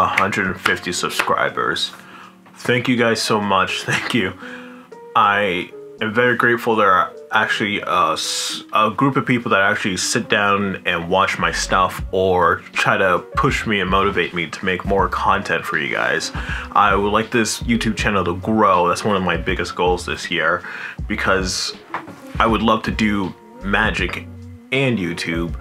150 subscribers. Thank you guys so much. Thank you. I am very grateful there are actually uh, a, a, group of people that actually sit down and watch my stuff or try to push me and motivate me to make more content for you guys. I would like this YouTube channel to grow. That's one of my biggest goals this year because I would love to do magic and YouTube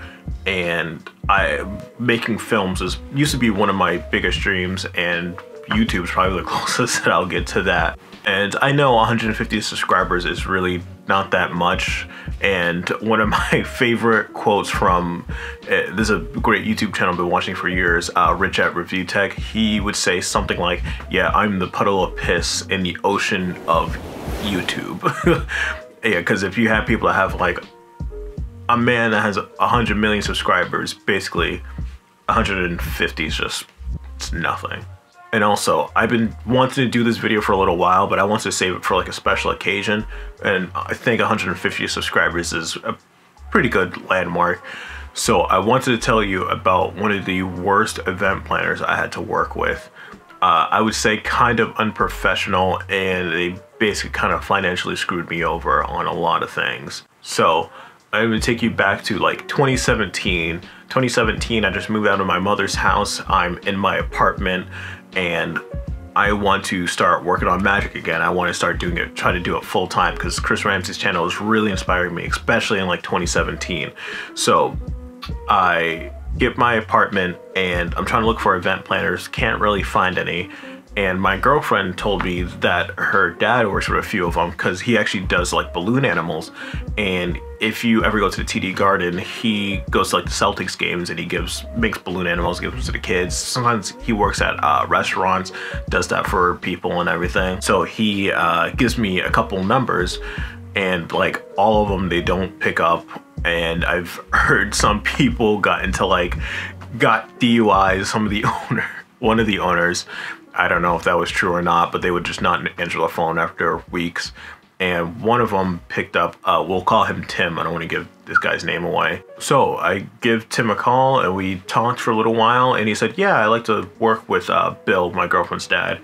and I making films is used to be one of my biggest dreams and YouTube's probably the closest that I'll get to that. And I know 150 subscribers is really not that much. And one of my favorite quotes from, uh, there's a great YouTube channel I've been watching for years, uh, Rich at Review Tech. He would say something like, yeah, I'm the puddle of piss in the ocean of YouTube. yeah, because if you have people that have like a man that has 100 million subscribers, basically 150 is just it's nothing. And also, I've been wanting to do this video for a little while, but I wanted to save it for like a special occasion. And I think 150 subscribers is a pretty good landmark. So I wanted to tell you about one of the worst event planners I had to work with. Uh, I would say kind of unprofessional and they basically kind of financially screwed me over on a lot of things. So I'm gonna take you back to like 2017. 2017, I just moved out of my mother's house. I'm in my apartment and I want to start working on magic again. I want to start doing it, try to do it full time because Chris Ramsay's channel is really inspiring me, especially in like 2017. So I get my apartment and I'm trying to look for event planners, can't really find any. And my girlfriend told me that her dad works with a few of them because he actually does like balloon animals. And if you ever go to the TD Garden, he goes to like the Celtics games and he gives makes balloon animals, gives them to the kids. Sometimes he works at uh, restaurants, does that for people and everything. So he uh, gives me a couple numbers and like all of them they don't pick up. And I've heard some people got into like got DUIs. Some of the owner, one of the owners I don't know if that was true or not, but they would just not answer the phone after weeks. And one of them picked up, uh, we'll call him Tim. I don't want to give this guy's name away. So I give Tim a call and we talked for a little while. And he said, Yeah, I like to work with uh, Bill, my girlfriend's dad.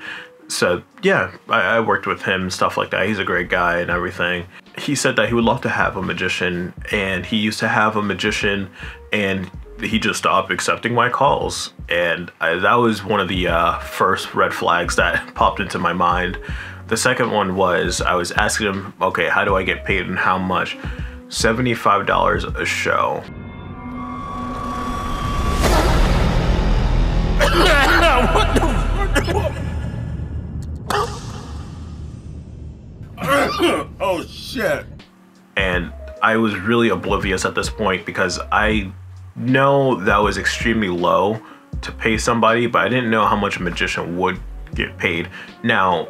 Said, Yeah, I, I worked with him, stuff like that. He's a great guy and everything. He said that he would love to have a magician. And he used to have a magician and he just stopped accepting my calls. And I, that was one of the uh, first red flags that popped into my mind. The second one was I was asking him, okay, how do I get paid and how much? $75 a show. what the? oh shit. And I was really oblivious at this point because I know that was extremely low to pay somebody, but I didn't know how much a magician would get paid. Now,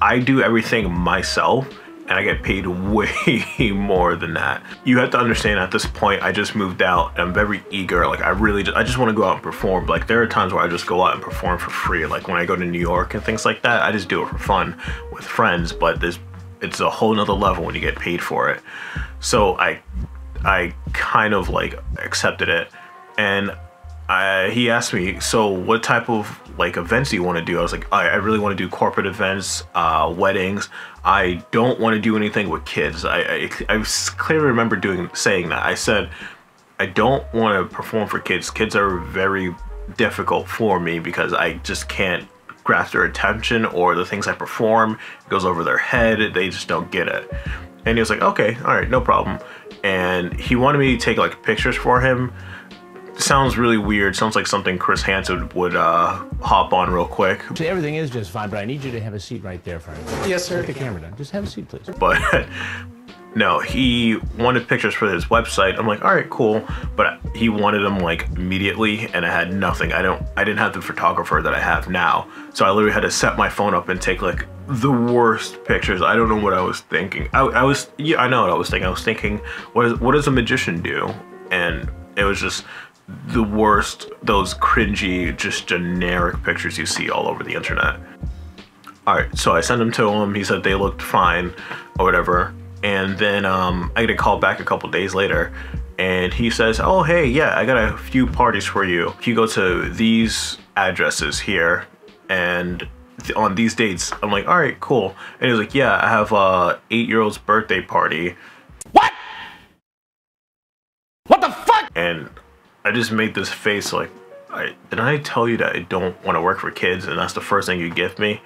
I do everything myself and I get paid way more than that. You have to understand at this point, I just moved out and I'm very eager. Like I really, just, I just want to go out and perform. Like there are times where I just go out and perform for free. Like when I go to New York and things like that, I just do it for fun with friends, but there's, it's a whole nother level when you get paid for it. So I I kind of like accepted it. And I, he asked me, so what type of like events do you want to do? I was like, I, I really want to do corporate events, uh, weddings. I don't want to do anything with kids. I, I, I clearly remember doing saying that. I said, I don't want to perform for kids. Kids are very difficult for me because I just can't grasp their attention or the things I perform goes over their head. They just don't get it. And he was like, okay, all right, no problem and he wanted me to take like pictures for him. Sounds really weird. Sounds like something Chris Hansen would uh, hop on real quick. See, everything is just fine, but I need you to have a seat right there, Frank. Yes, sir. Put the camera down. Just have a seat, please. But no, he wanted pictures for his website. I'm like, all right, cool. But he wanted them like immediately, and I had nothing. I don't. I didn't have the photographer that I have now, so I literally had to set my phone up and take like the worst pictures. I don't know what I was thinking. I, I was, yeah, I know what I was thinking. I was thinking, what, is, what does a magician do? And it was just the worst, those cringy, just generic pictures you see all over the internet. All right, so I sent them to him. He said they looked fine or whatever. And then um, I get a call back a couple days later and he says, oh, hey, yeah, I got a few parties for you. You go to these addresses here and on these dates i'm like all right cool and he's like yeah i have a eight year old's birthday party What? What the fuck? and i just made this face like I, did i tell you that i don't want to work for kids and that's the first thing you give me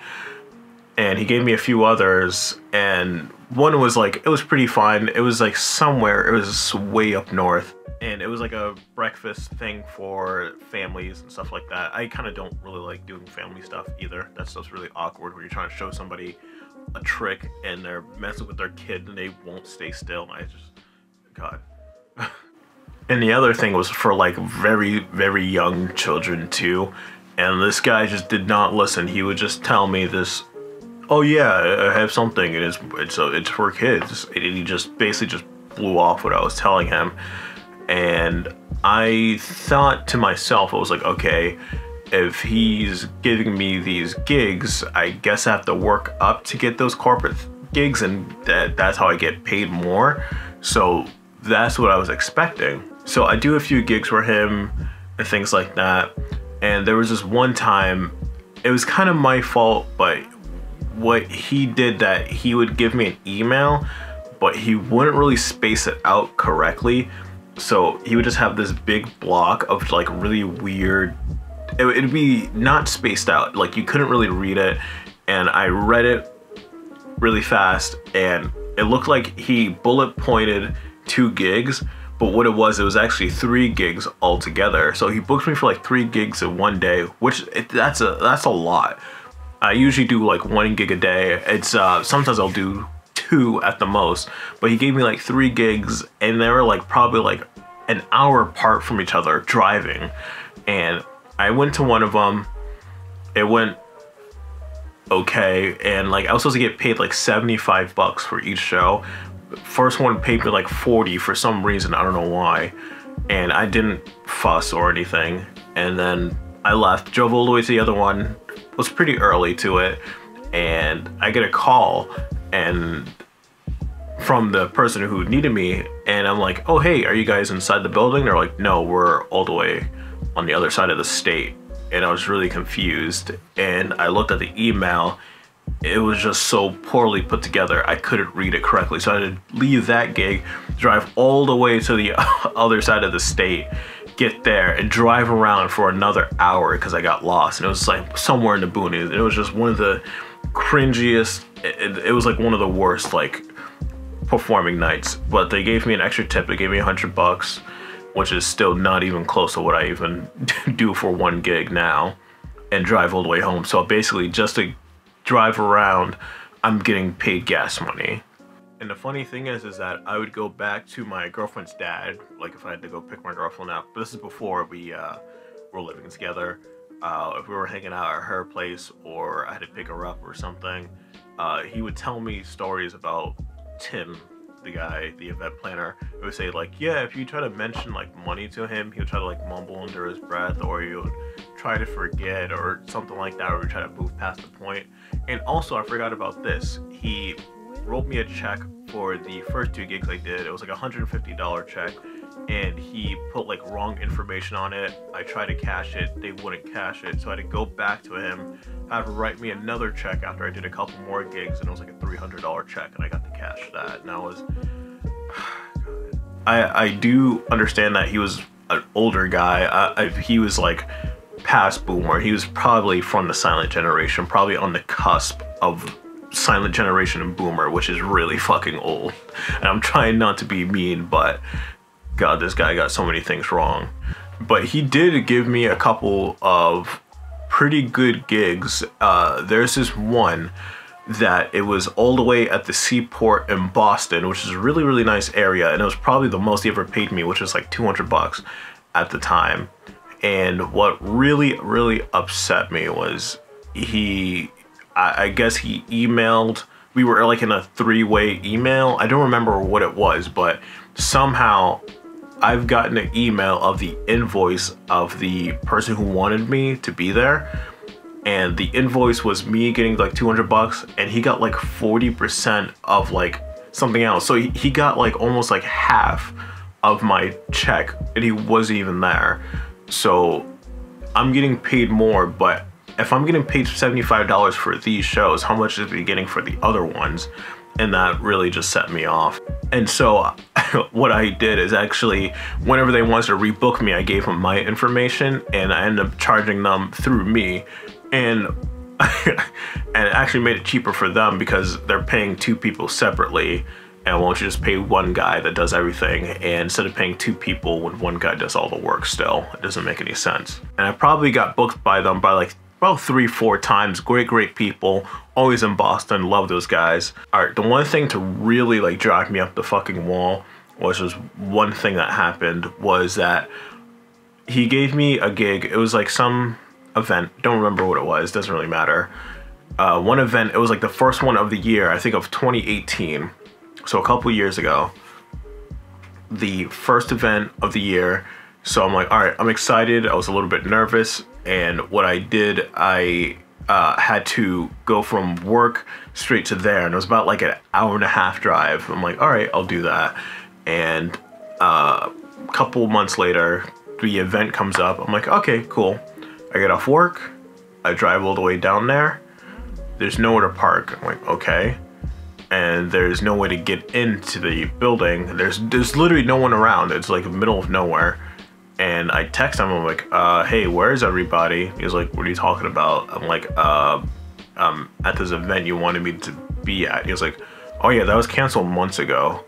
and he gave me a few others and one was like it was pretty fun it was like somewhere it was way up north and it was like a breakfast thing for families and stuff like that. I kind of don't really like doing family stuff either. That stuff's really awkward when you're trying to show somebody a trick and they're messing with their kid and they won't stay still and i just god. And the other thing was for like very very young children too and this guy just did not listen. He would just tell me this oh yeah i have something and it's it's, uh, it's for kids and he just basically just blew off what i was telling him. And i thought to myself i was like okay if he's giving me these gigs i guess i have to work up to get those corporate gigs and that, that's how i get paid more. So that's what i was expecting. So i do a few gigs for him and things like that. And there was this one time it was kind of my fault but what he did that he would give me an email but he wouldn't really space it out correctly. So he would just have this big block of like really weird it, it'd be not spaced out like you couldn't really read it. And i read it really fast and it looked like he bullet pointed two gigs but what it was it was actually three gigs altogether. So he booked me for like three gigs in one day which it, that's a that's a lot i usually do like one gig a day. It's uh sometimes i'll do two at the most but he gave me like three gigs and they were like probably like an hour apart from each other driving. And i went to one of them it went okay and like i was supposed to get paid like 75 bucks for each show. First one paid me like 40 for some reason i don't know why and i didn't fuss or anything. And then i left drove all the way to the other one was pretty early to it and i get a call and from the person who needed me and i'm like oh hey are you guys inside the building? They're like no we're all the way on the other side of the state. And i was really confused and i looked at the email. It was just so poorly put together i couldn't read it correctly. So i had to leave that gig drive all the way to the other side of the state get there and drive around for another hour because i got lost and it was like somewhere in the boonies. It was just one of the cringiest it, it was like one of the worst like performing nights. But they gave me an extra tip. They gave me a hundred bucks which is still not even close to what i even do for one gig now and drive all the way home. So basically just to drive around i'm getting paid gas money and the funny thing is is that i would go back to my girlfriend's dad like if i had to go pick my girlfriend up but this is before we uh, were living together uh, if we were hanging out at her place or i had to pick her up or something uh, he would tell me stories about Tim, the guy, the event planner, he would say like, yeah, if you try to mention like money to him, he'll try to like mumble under his breath, or he would try to forget, or something like that, or try to move past the point. And also, I forgot about this. He wrote me a check for the first two gigs I did. It was like a hundred and fifty dollar check, and he put like wrong information on it. I tried to cash it, they wouldn't cash it, so I had to go back to him, have him write me another check after I did a couple more gigs, and it was like a three hundred dollar check, and I got to cash that. And I was, I I do understand that he was an older guy. I, I, he was like past boomer. He was probably from the silent generation, probably on the cusp of silent generation and boomer, which is really fucking old. And I'm trying not to be mean, but God, this guy got so many things wrong. But he did give me a couple of pretty good gigs. Uh, there's this one that it was all the way at the seaport in Boston, which is a really, really nice area. And it was probably the most he ever paid me, which was like 200 bucks at the time. And what really, really upset me was he, I, I guess he emailed, we were like in a three way email. I don't remember what it was, but somehow I've gotten an email of the invoice of the person who wanted me to be there. And the invoice was me getting like 200 bucks and he got like 40% of like something else. So he, he got like almost like half of my check and he wasn't even there. So I'm getting paid more, but if I'm getting paid $75 for these shows, how much is he getting for the other ones? And that really just set me off. And so what I did is actually, whenever they wanted to rebook me, I gave them my information and I ended up charging them through me. And and it actually made it cheaper for them because they're paying two people separately and won't you just pay one guy that does everything and instead of paying two people when one guy does all the work still it doesn't make any sense and i probably got booked by them by like about three four times great great people always in boston love those guys all right the one thing to really like drive me up the fucking wall which was one thing that happened was that he gave me a gig it was like some event don't remember what it was doesn't really matter uh, one event it was like the first one of the year i think of 2018 so a couple years ago, the first event of the year. So I'm like, all right, I'm excited. I was a little bit nervous. And what I did, I uh, had to go from work straight to there. And it was about like an hour and a half drive. I'm like, all right, I'll do that. And uh, a couple months later, the event comes up. I'm like, okay, cool. I get off work. I drive all the way down there. There's nowhere to park. I'm like, okay and there's no way to get into the building. There's there's literally no one around. It's like middle of nowhere. And I text him, I'm like, uh, hey, where's everybody? He's like, what are you talking about? I'm like, uh, um, at this event you wanted me to be at. He was like, oh yeah, that was canceled months ago.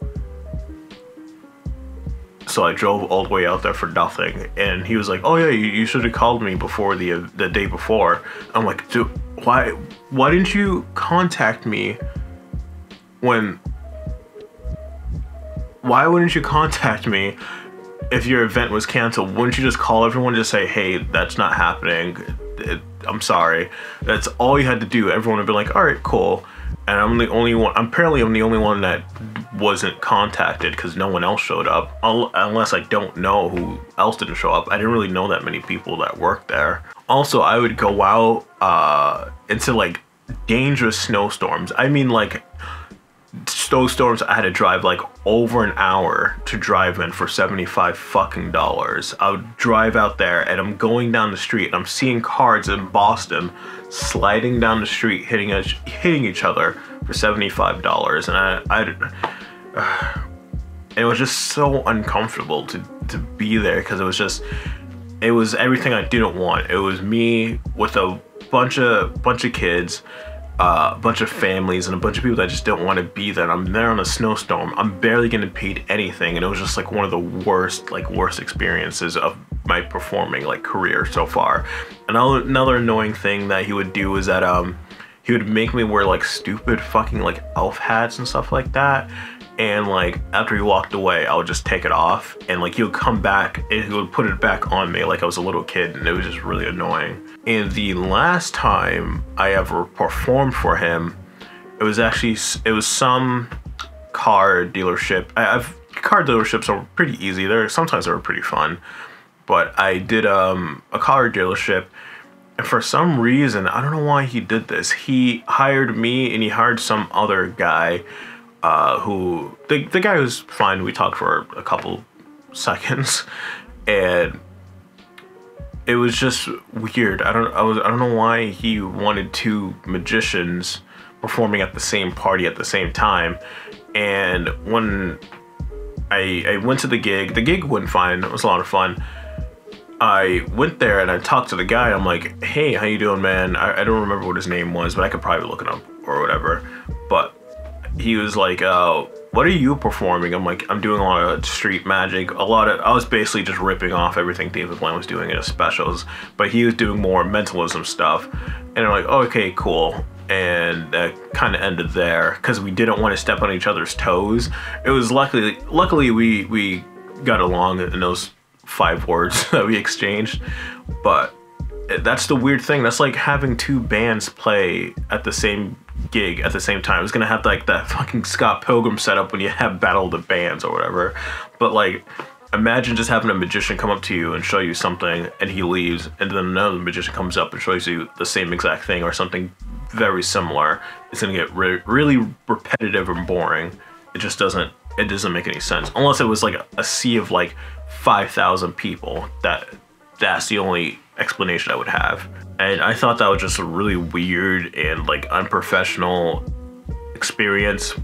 So I drove all the way out there for nothing. And he was like, oh yeah, you, you should have called me before the the day before. I'm like, dude, why, why didn't you contact me when why wouldn't you contact me if your event was canceled? Wouldn't you just call everyone and just say, hey, that's not happening. It, I'm sorry. That's all you had to do. Everyone would be like, all right, cool. And I'm the only one, apparently I'm the only one that wasn't contacted because no one else showed up. Unless I don't know who else didn't show up. I didn't really know that many people that worked there. Also, I would go out uh, into like dangerous snowstorms. I mean like snowstorms I had to drive like over an hour to drive in for 75 fucking dollars. I would drive out there and I'm going down the street and I'm seeing cars in Boston sliding down the street hitting hitting each other for 75 dollars and I I uh, it was just so uncomfortable to to be there because it was just it was everything I didn't want. It was me with a bunch of bunch of kids uh, a bunch of families and a bunch of people that just don't want to be there. And I'm there on a snowstorm. I'm barely getting paid anything, and it was just like one of the worst, like worst experiences of my performing like career so far. Another another annoying thing that he would do is that um he would make me wear like stupid fucking like elf hats and stuff like that. And like after he walked away, I would just take it off, and like he would come back and he would put it back on me like I was a little kid, and it was just really annoying. And the last time I ever performed for him, it was actually it was some car dealership. I, I've car dealerships are pretty easy. They're sometimes they're pretty fun, but I did um, a car dealership, and for some reason I don't know why he did this. He hired me and he hired some other guy, uh, who the the guy was fine. We talked for a couple seconds, and it was just weird. I don't I was I don't know why he wanted two magicians performing at the same party at the same time. And when I I went to the gig, the gig went fine. It was a lot of fun. I went there and I talked to the guy. I'm like, "Hey, how you doing, man?" I, I don't remember what his name was, but I could probably look it up or whatever. But he was like, uh, what are you performing? I'm like, I'm doing a lot of street magic. A lot of, I was basically just ripping off everything David Blaine was doing in his specials, but he was doing more mentalism stuff. And I'm like, oh, okay, cool. And that kind of ended there because we didn't want to step on each other's toes. It was luckily, luckily we, we got along in those five words that we exchanged, but that's the weird thing. That's like having two bands play at the same gig at the same time. It's gonna have like that fucking Scott Pilgrim setup when you have Battle of the Bands or whatever. But like, imagine just having a magician come up to you and show you something, and he leaves, and then another magician comes up and shows you the same exact thing or something very similar. It's gonna get re really repetitive and boring. It just doesn't. It doesn't make any sense unless it was like a, a sea of like five thousand people that that's the only explanation I would have. And I thought that was just a really weird and like unprofessional experience.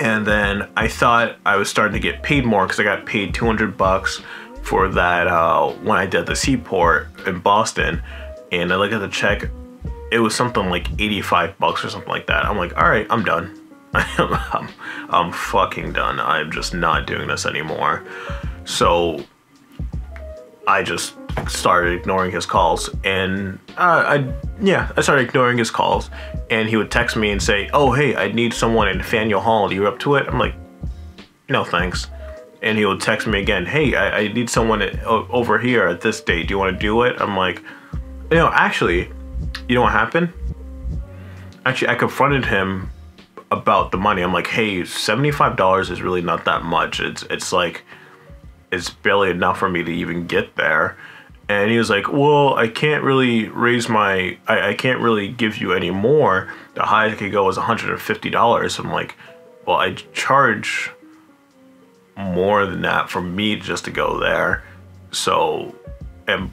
And then I thought I was starting to get paid more because I got paid 200 bucks for that uh, when I did the Seaport in Boston. And I look at the check, it was something like 85 bucks or something like that. I'm like, all right, I'm done. I'm, I'm fucking done. I'm just not doing this anymore. So I just started ignoring his calls and uh, I yeah I started ignoring his calls and he would text me and say oh hey I need someone in Faneuil Hall. Are you up to it? I'm like no thanks. And he would text me again hey I, I need someone over here at this date. Do you want to do it? I'm like you know actually you know what happened? Actually I confronted him about the money. I'm like hey $75 is really not that much. It's it's like it's barely enough for me to even get there. And he was like, well, I can't really raise my, I, I can't really give you any more. The highest I could go is $150. I'm like, well, I charge more than that for me just to go there. So, and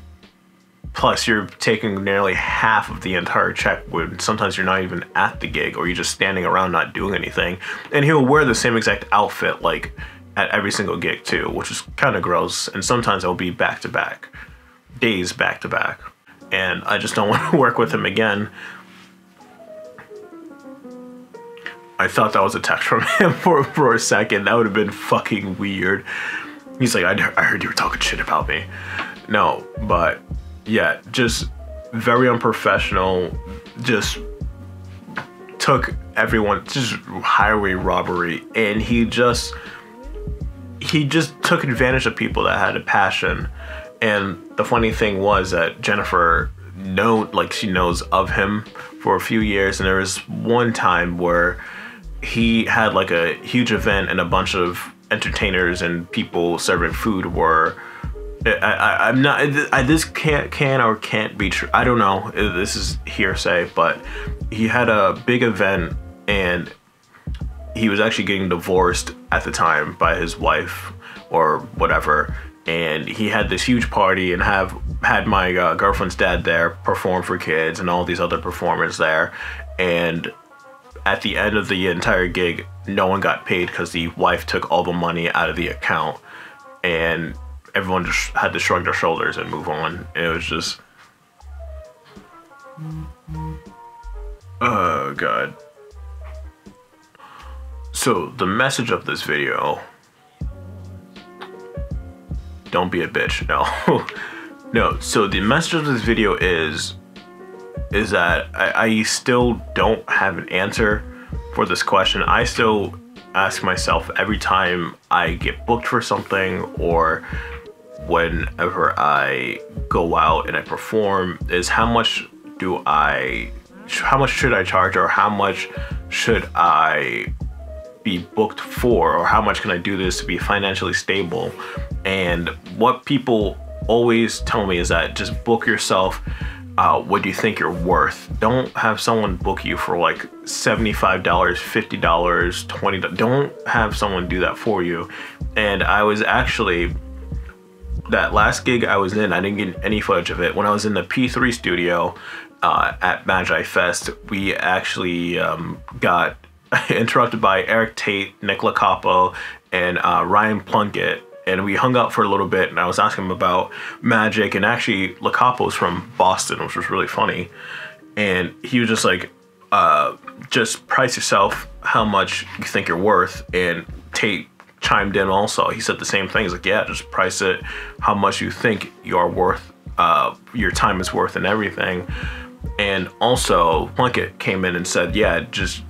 plus you're taking nearly half of the entire check when sometimes you're not even at the gig or you're just standing around not doing anything. And he'll wear the same exact outfit like at every single gig too, which is kind of gross. And sometimes it'll be back to back, days back to back. And I just don't want to work with him again. I thought that was a text from him for, for a second. That would have been fucking weird. He's like, I, I heard you were talking shit about me. No, but yeah, just very unprofessional. Just took everyone, just highway robbery. And he just he just took advantage of people that had a passion. And the funny thing was that Jennifer know like she knows of him for a few years. And there was one time where he had like a huge event and a bunch of entertainers and people serving food were I, am not I, this can't can or can't be true. I don't know. Uh, this is hearsay but he had a big event and he was actually getting divorced at the time by his wife or whatever and he had this huge party and have had my uh, girlfriend's dad there perform for kids and all these other performers there. And at the end of the entire gig no one got paid because the wife took all the money out of the account. And everyone just had to shrug their shoulders and move on. It was just oh god. So the message of this video, don't be a bitch, no. no, so the message of this video is, is that I, I still don't have an answer for this question. I still ask myself every time I get booked for something or whenever I go out and I perform is how much do I, how much should I charge or how much should I be booked for or how much can I do this to be financially stable and what people always tell me is that just book yourself uh, what you think you're worth. Don't have someone book you for like $75 $50 $20 don't have someone do that for you. And I was actually that last gig I was in I didn't get any footage of it. When I was in the P3 studio uh, at Magi Fest we actually um, got interrupted by Eric Tate, Nick Locapo, and uh, Ryan Plunkett. And we hung out for a little bit, and I was asking him about magic. And actually, Locapo's from Boston, which was really funny. And he was just like, uh, just price yourself how much you think you're worth. And Tate chimed in also. He said the same thing. He's like, yeah, just price it how much you think you are worth, uh, your time is worth, and everything. And also, Plunkett came in and said, yeah, just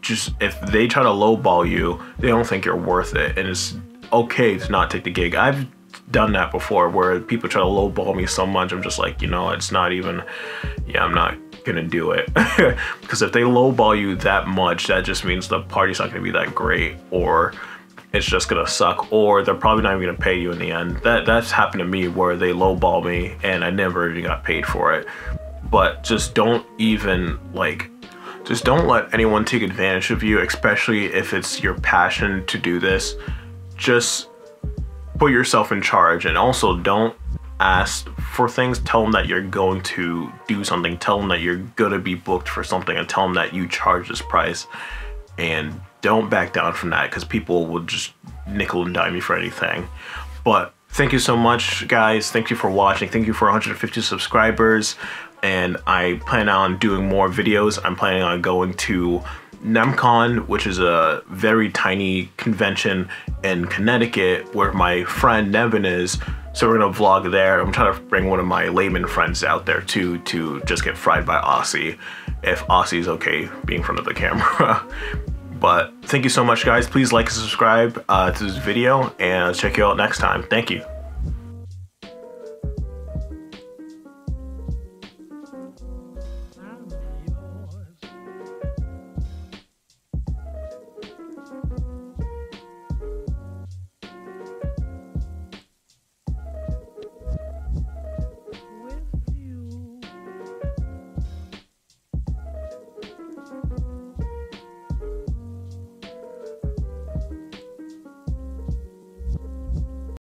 just if they try to lowball you, they don't think you're worth it, and it's okay to not take the gig. I've done that before where people try to lowball me so much, I'm just like, you know, it's not even, yeah, I'm not gonna do it. because if they lowball you that much, that just means the party's not gonna be that great, or it's just gonna suck, or they're probably not even gonna pay you in the end. That That's happened to me where they lowball me and I never even got paid for it. But just don't even like just don't let anyone take advantage of you, especially if it's your passion to do this. Just put yourself in charge and also don't ask for things, tell them that you're going to do something, tell them that you're gonna be booked for something, and tell them that you charge this price. And don't back down from that because people will just nickel and dime you for anything. But thank you so much, guys. Thank you for watching. Thank you for 150 subscribers. And I plan on doing more videos. I'm planning on going to NemCon, which is a very tiny convention in Connecticut where my friend Nevin is. So we're gonna vlog there. I'm trying to bring one of my layman friends out there too to just get fried by Aussie, if Aussie's okay being in front of the camera. but thank you so much guys. Please like and subscribe uh, to this video and I'll check you out next time. Thank you.